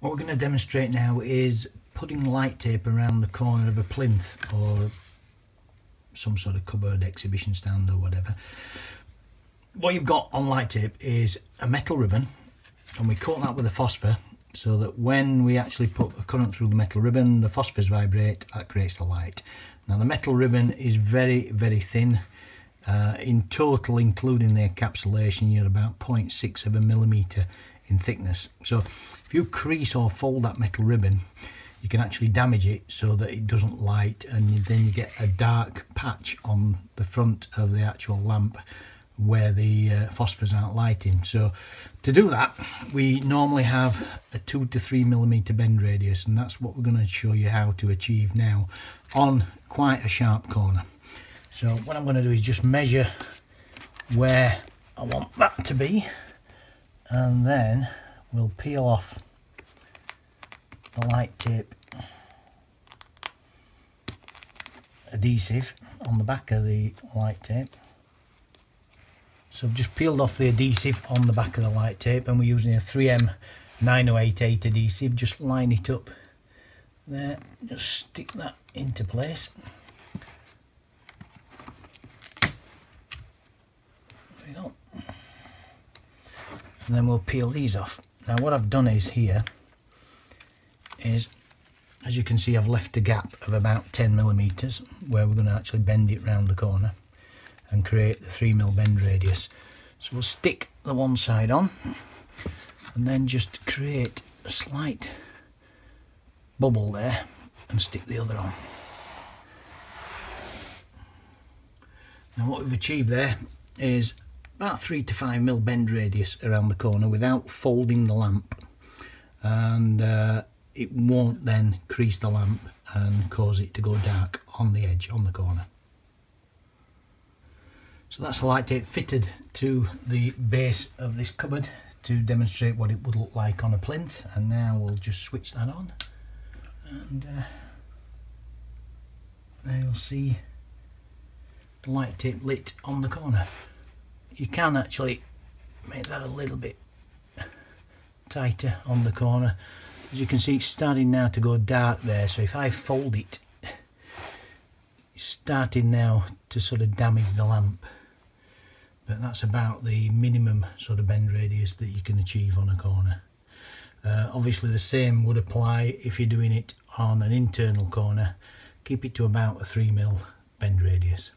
What we're going to demonstrate now is putting light tape around the corner of a plinth or some sort of cupboard exhibition stand or whatever. What you've got on light tape is a metal ribbon and we coat that with a phosphor so that when we actually put a current through the metal ribbon the phosphors vibrate that creates the light. Now the metal ribbon is very very thin uh, in total including the encapsulation you're about 0.6 of a millimetre in thickness. So if you crease or fold that metal ribbon, you can actually damage it so that it doesn't light and then you get a dark patch on the front of the actual lamp where the uh, phosphors aren't lighting. So to do that, we normally have a two to three millimeter bend radius and that's what we're going to show you how to achieve now on quite a sharp corner. So what I'm going to do is just measure where I want that to be and then we'll peel off the light tape adhesive on the back of the light tape. So I've just peeled off the adhesive on the back of the light tape and we're using a 3M 9088 adhesive. Just line it up there. Just stick that into place there we go and then we'll peel these off. Now what I've done is here is as you can see I've left a gap of about 10 millimeters where we're going to actually bend it round the corner and create the 3 mil bend radius. So we'll stick the one side on and then just create a slight bubble there and stick the other on. Now what we've achieved there is about 3 to 5 mil bend radius around the corner without folding the lamp. And uh, it won't then crease the lamp and cause it to go dark on the edge on the corner. So that's a light tape fitted to the base of this cupboard to demonstrate what it would look like on a plinth. And now we'll just switch that on. And uh, there you'll see the light tape lit on the corner you can actually make that a little bit tighter on the corner. As you can see it's starting now to go dark there so if I fold it it's starting now to sort of damage the lamp. But that's about the minimum sort of bend radius that you can achieve on a corner. Uh, obviously the same would apply if you're doing it on an internal corner. Keep it to about a 3 mil bend radius